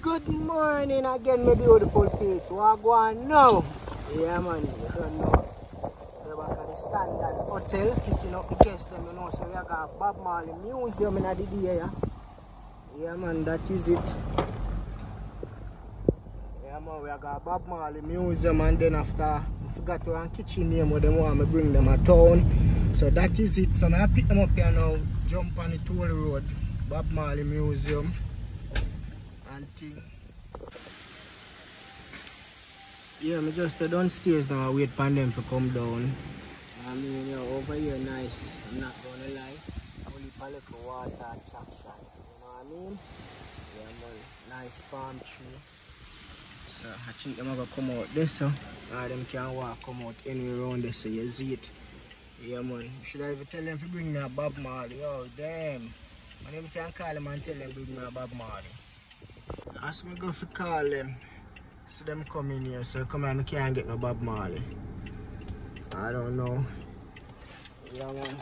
Good morning again, my beautiful go on now? Yeah, man, know. We're back at the Sandals Hotel, picking up the guests, them, you know. So we got Bob Marley Museum in the day, yeah. Yeah, man, that is it. Yeah, man, we got Bob Marley Museum, and then after, I forgot to one kitchen name where they want me bring them a town. So that is it. So I pick them up here now, jump on the toll road, Bob Marley Museum Yeah, me just uh, downstairs now. I wait for them to come down. I mean, you know, over here nice. I'm not gonna lie. Only a little water attraction. You know what I mean? Yeah, man. Nice palm tree. So I think them gonna come out this, so or them can walk come out anywhere around this, so you see it. Yeah, man. Should I even tell them to bring me a Bob Marley? Oh, damn. My name can call them and tell them bring me a Bob Marley. As me go for call them, so them come in here, so come on, I can't get no Bob Marley. I don't know. Yeah, man.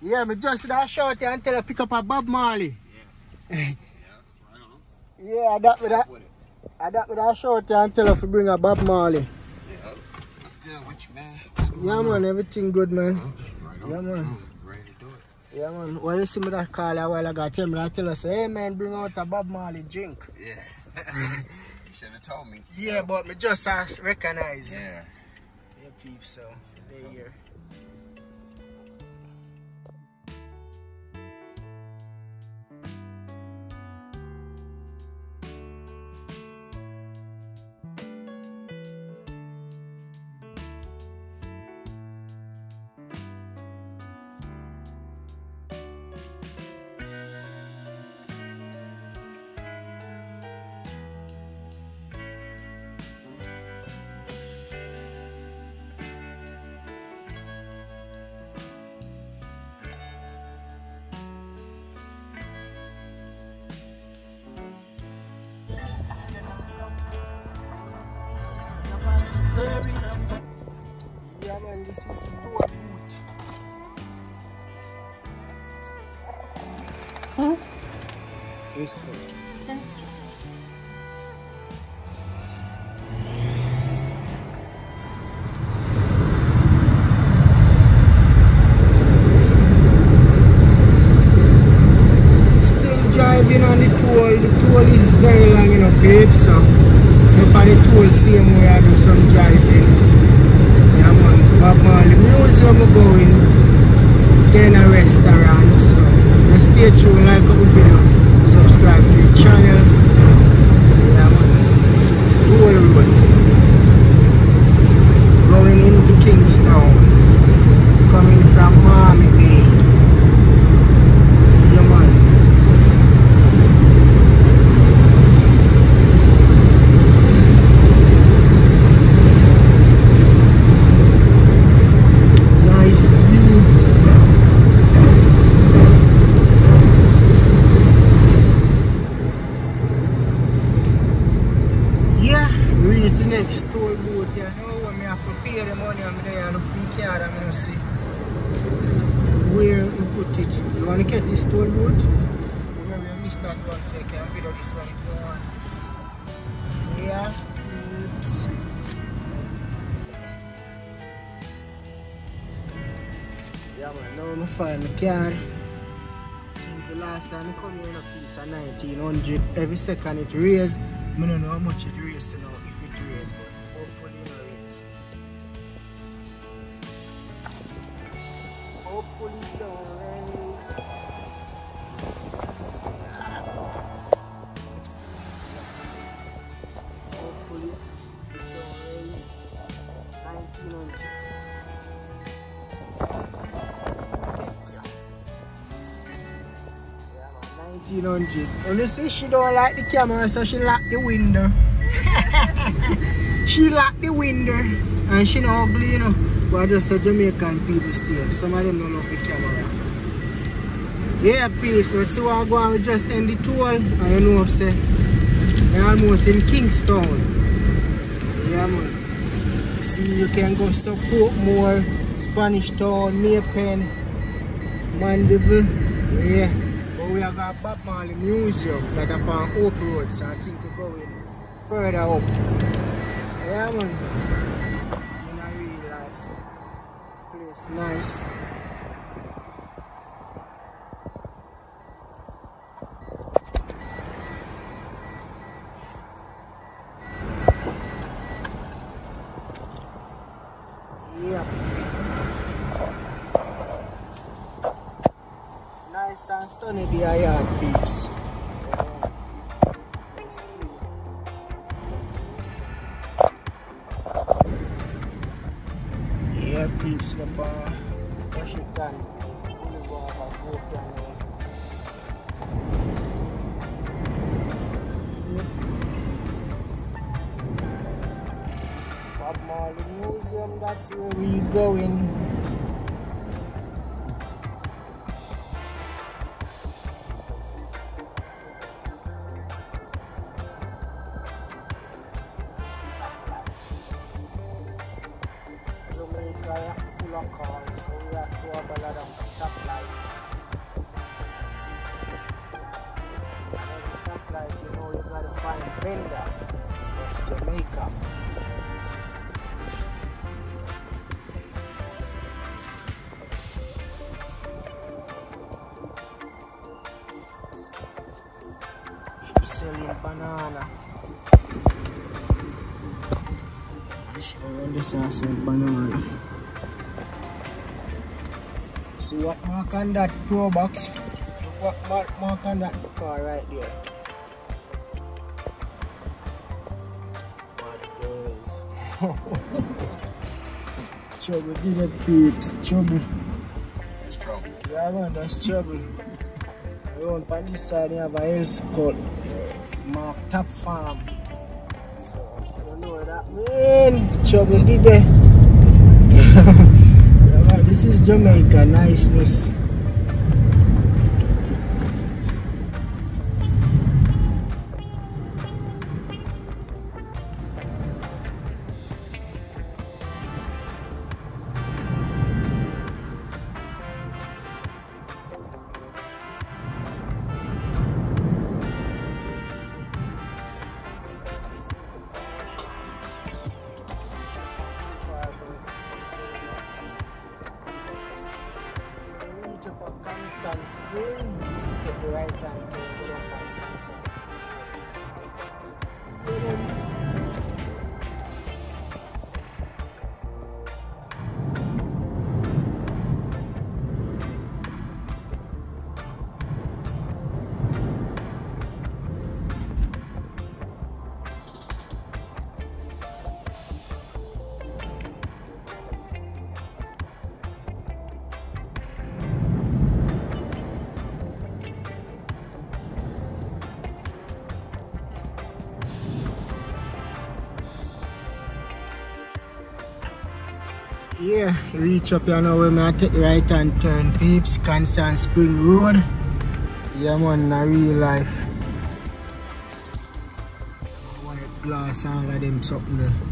Yeah, me just that shout and tell her pick up a Bob Marley. Yeah, right on. Yeah, that with that. With it. I that with that shout and tell her to bring a Bob Marley. Yeah, that's good you, man. Yeah, man, everything good, man. Right. Yeah, man. Mm, Ready to do it. Yeah, man. When you see me that call a while ago, tell me, I tell say, hey, man, bring out a Bob Marley drink. Yeah. you should have told me. Yeah, but me just uh, recognize. Yeah. Yeah, peeps, so they here. Yeah, man, this is the tour boot. Pause. This one. Still driving on the toll. The toll is very long, you know, babe. So, up on the toll, same way I do some driving. Yeah, man. Bob Marley Museum we're going. Then a restaurant. So, just stay tuned, like up the video, subscribe to the channel. Yeah, man. This is the toll road. Going into Kingston. Coming from Miami Bay. Yeah, man. Nice view. Yeah, we reach the next toll here now when me have to pay the money I'm there look for the card I'm gonna see where we put it. You wanna get this toll booth? Remember you missed that one so you can video this one if you want. Yeah, oops. Yeah man, now I'm find the car. I the last time I come here in a pizza 1900 every second it raised. I don't know how much it raised to now 1500. And you see she don't like the camera so she locked the window. she locked the window. And she not ugly you know. But just a Jamaican people still. Some of them don't love the camera. Yeah peace. Let's see what I go on. We just end the tour. I don't know say. We're almost in Kingston. Yeah man. See you can go support more Spanish Town, May Pen, Mandeville. Yeah we Bob Marley Museum that up on Hope Road, so I think we're going further up. Yeah, man. In a real life. Place nice. Yep. Nice and sunny the yard Yeah, peeps, the bar. Washington. Boulevard, go down there. Yep. Bob Marley Museum, that's where we're going. Selling banana. Around this are selling banana. See what mark on that pro box? Look what mark, mark on that car right there. Bad girls. trouble did it peeps. Trouble. It's trouble. Yeah man, that's trouble. Around on this side you have a health cut. Top Farm. So I don't know what that mean. Trouble did it. yeah, this is Jamaica niceness. Yeah, reach up here now where I take the right hand turn, peeps, Constant Spring Road. Yeah man, in real life. White glass and all of them something there.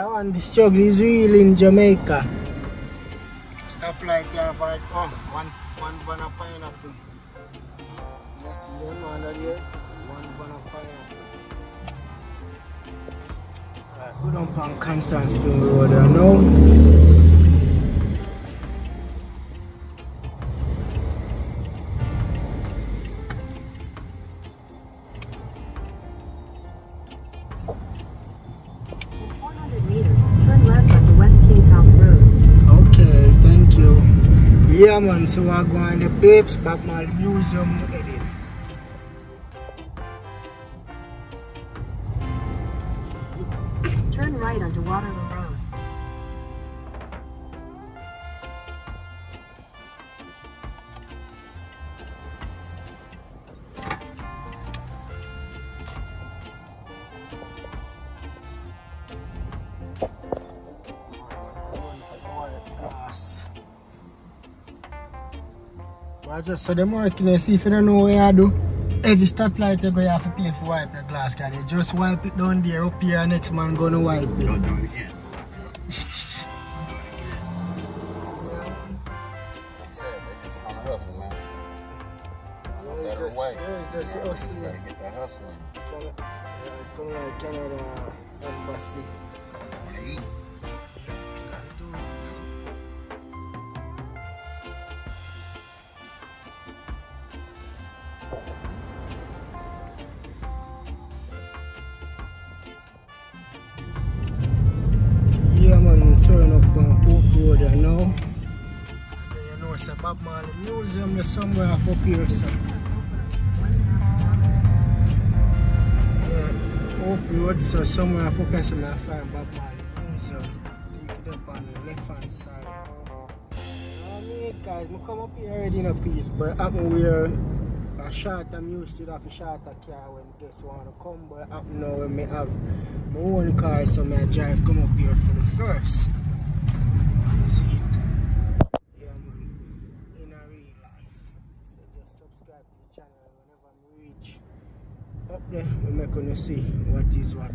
Yeah man, the struggle is real in Jamaica. Stoplight you have like, oh, one, one banana pineapple. You see them under there? One banana pineapple. Right, go down on Constant Spring Road there now. Yeah man, so we're going to Babes Bob Marley Museum But just so them working there, see if you don't know what you do. Every stoplight you go, you have to pay for wipe the glass. Can you just wipe it down there, up here, next man gonna wipe it. Don't do it again. Just trying to hustle, man. Yeah, it's just, way. yeah, it's hustling. Gotta get that hustling. Canada, like Canada embassy. Eat? Somewhere here, so. Yeah, Hope Road, so somewhere here, so I find Marley Museum. I think it's up on the left hand side. I mean, guys, I come up here already in a piece, but I'm where a shot I'm used to have a shot a car when guests want to come, but up now when me have my own car, so me I drive come up here for the first. You see it? Yeah, man. In a real life. So just subscribe to the channel whenever I reach up there, we make gonna see what is what.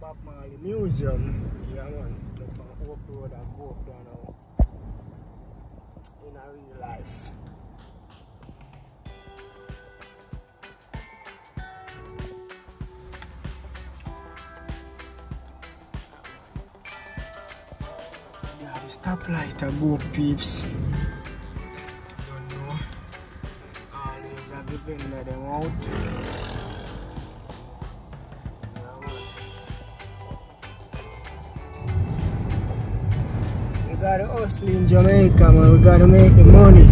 Bob Marley Museum. Yeah, man. Look on Hope Road, I go up there now in a real life. Yeah, the stoplight I go peeps. Don't know. Always have the vendor them out. We gotta hustle in Jamaica, man. We gotta make the money.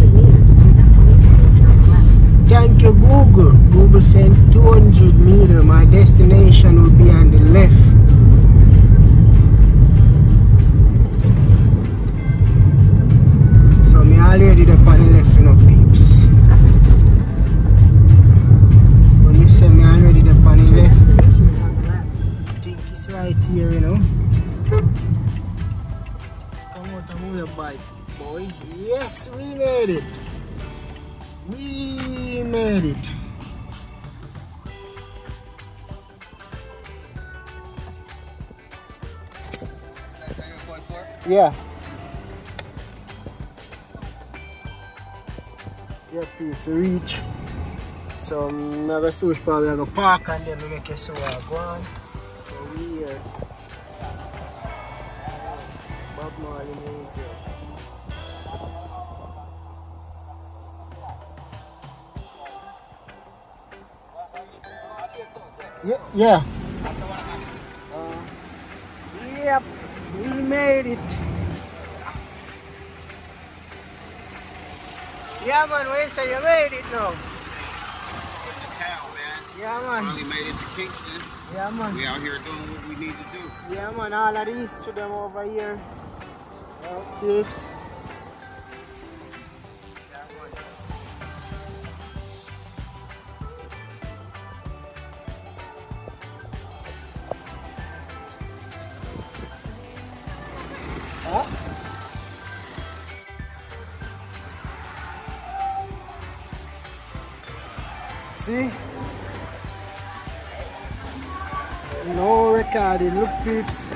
Thank you, Google. Google said 200 meter. My destination will be on the left. Yeah. Yeah, please reach. So I'm gonna switch probably park and then make it so I go on. So we here. Bob Marley Museum. Yeah, yeah. Uh, yep, we made it. Yeah, man, we say you made it now. With the town, man. Yeah, man. Finally made it to Kingston. Yeah, man. We out here doing what we need to do. Yeah, man, all of these to them over here. Oh, See? No recording, look peeps.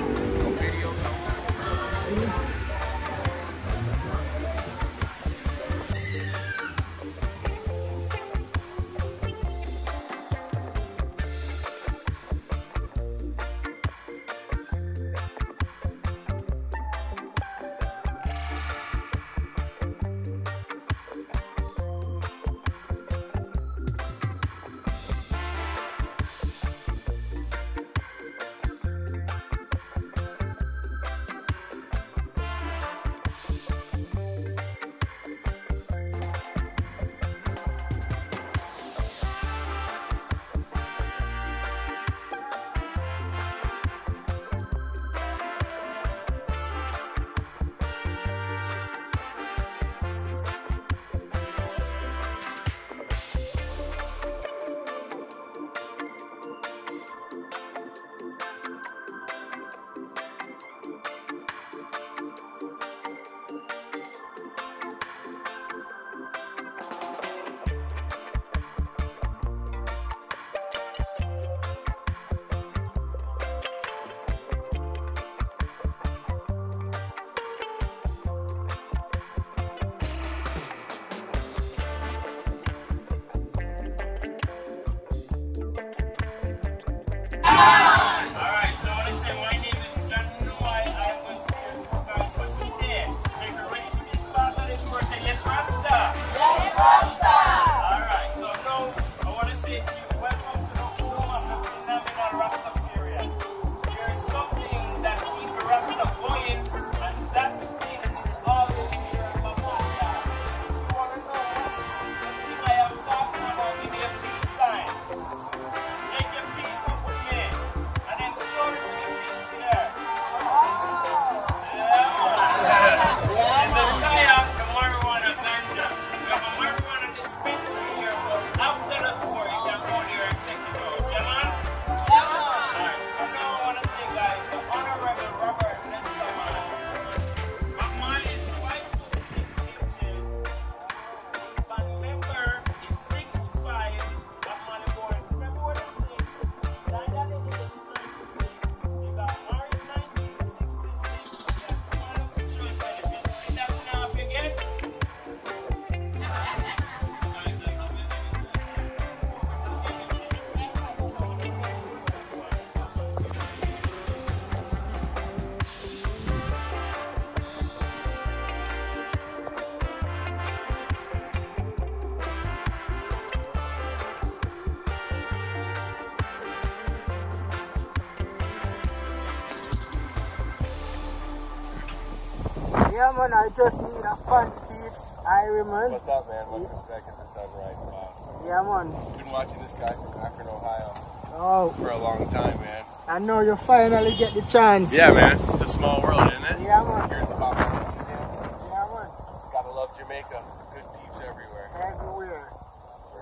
Yeah, I just need a fun peeps. Iron man. What's up, man? Much respect at the sunrise, boss. Yeah, man. Been watching this guy from Akron, Ohio Oh, for a long time, man. I know you finally get the chance. Yeah, man. It's a small world, isn't it? Yeah, man. Here in the Museum. Yeah, man. Gotta love Jamaica. Good peeps everywhere. Everywhere.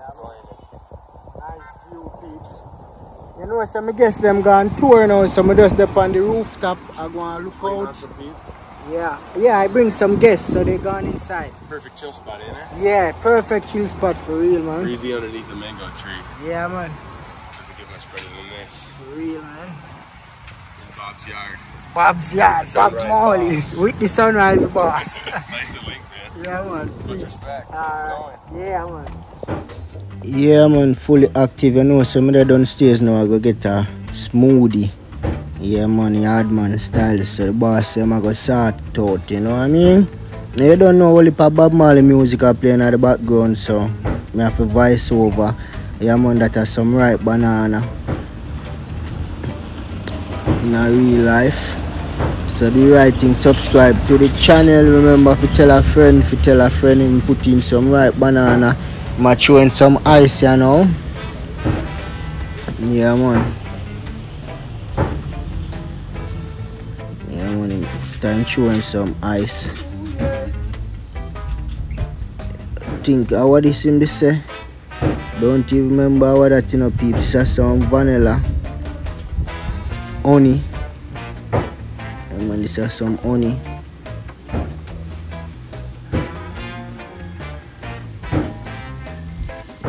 Enjoying it. Nice view, peeps. You know, some guess them gone tour now, so I just up on the rooftop. I go and look out. Some peeps. Yeah, yeah, I bring some guests, so they gone inside. Perfect chill spot, ain't it? Yeah, perfect chill spot for real, man. Breezy underneath the mango tree. Yeah, man. Doesn't get much better than this. For real, man. In Bob's yard. Bob's yard, Bob Sunrise Marley, boss. with the sunrise boss. nice to link, man. yeah, man. Much Peace. respect. Keep Alright. going. Yeah, man. Yeah, man, fully active. You know, so me downstairs now. I go get a smoothie. Yeah, man, yard man style. So the boss say I go it out. You know what I mean? Now, you don't know only for Bob Marley music are playing in the background, so me have to voice over. Yeah, man, that is some ripe banana in a real life. So do the thing, subscribe to the channel. Remember if you tell a friend, if you tell a friend and put him some ripe banana. I'm some ice you know. Yeah man. Time throwing some ice. Think uh, what is in this say? Don't you remember what that you know peeps? It's some vanilla. Honey. And man, this is some honey.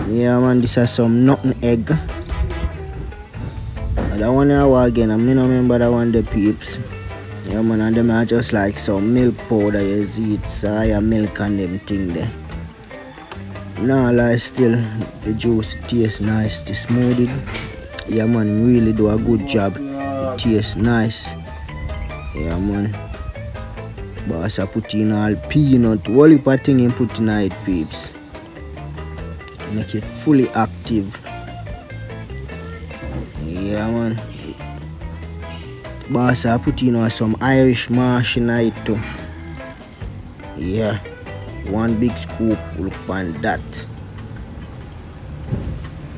Yeah man, this is some nutmeg. I want again, I mean, I remember that one the peeps. Yeah man, and them are just like some milk powder you see it, soya uh, milk and them thing there. Nah lie still, the juice tastes nice, the smoothie. Yeah man, really do a good job. It tastes nice. Yeah man. Boss I put in all peanut, of thing in put in it peeps. Make it fully active. Yeah man. Boss I put in some Irish moss in it too. Yeah. One big scoop look on that.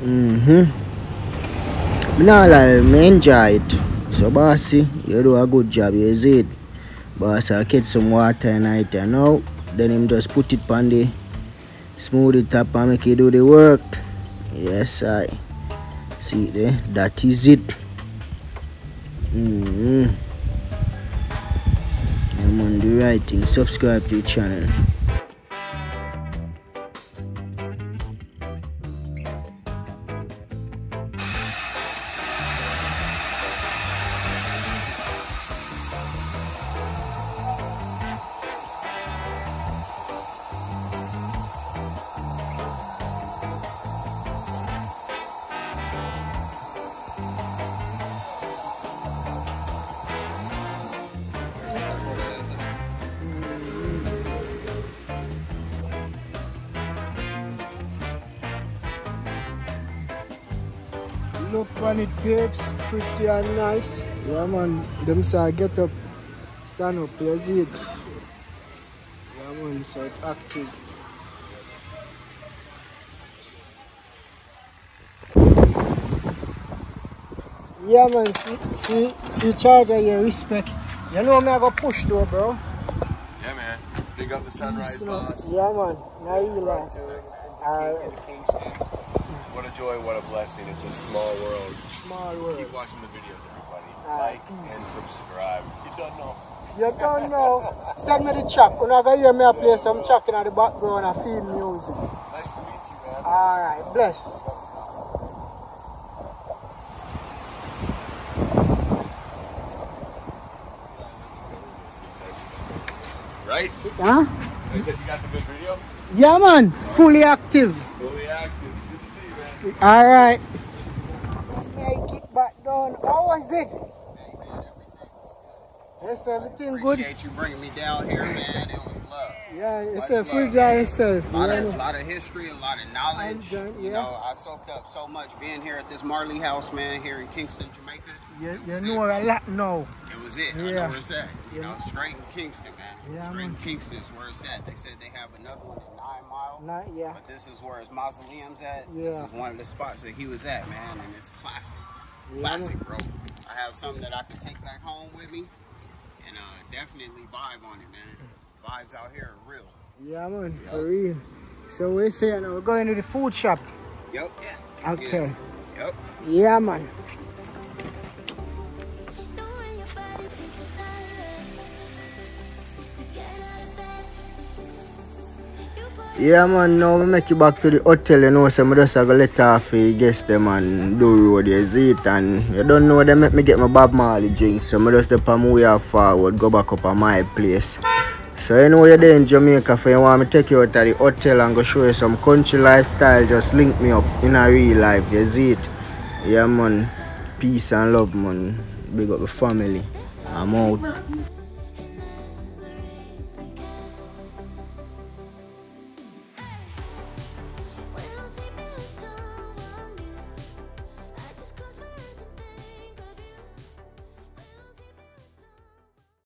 Mm-hmm. Lie, me enjoy it. So bossy, you do a good job, you see it. I get some water in it now then him just put it on the smooth top and make it do the work. Yes I see there, that is it. Mm-hmm. I'm on the right thing. Subscribe to the channel. Look on it, babes. Pretty and nice. Yeah, man. Them say I get up, stand up, you see it. Yeah, man. So it's active. Yeah, man. See, see, see, charger, yeah, respect. You know me, I go push though, bro. Yeah, man. Big up the sunrise boss. Yeah, man. Now you like. to it. Alright. In Kingston. What a joy, what a blessing. It's a small world. Small world. Keep watching the videos, everybody. Alright, like and subscribe. You don't know. You don't know. Send me the track. When I hear me, I play some track in the background. I feel music. Nice to meet you, man. Alright, bless. Right? Huh? I said you got the good video? Yeah, man. Fully active. Good to see. Alright. Make it back down. How was it? Yes, everything good. Appreciate you bringing me down here, man. It was Yeah, Much a. Enjoy yourself. A lot, Yeah, of, no. lot of history, a lot of knowledge. Enjoy- You know, I soaked up so much being here at this Marley House, man, here in Kingston, Jamaica. It you know a lot now. It was it. I Yeah. know where it's at. You Yeah. know, straight in Kingston, man. Yeah, straight man. in Kingston is where it's at. They said they have another one at Nine Mile. Not, yeah. But this is where his mausoleum's at. Yeah. This is one of the spots that he was at, man, and it's classic. Yeah, Classic, bro. I have something that I can take back home with me, and uh, definitely vibe on it, man. Vibes out here are real. Yeah, man. For real. So we're saying we're going to the food shop. Yep. Okay. Yep. Yeah, man. Knowing your body feels so tired to get out of bed. You put Yeah, man. Now we make you back to the hotel. You know, so I just have to let off the guest them and do road. You see it, and you don't know they make me get my Bob Marley drink. So I just step on my way forward, go back up on my place. So anyway, you're there in Jamaica. If you want me take you out to the hotel and go show you some country lifestyle, just link me up in a real life. You see it? Yeah, man. Peace and love, man. Big up the family. I'm out.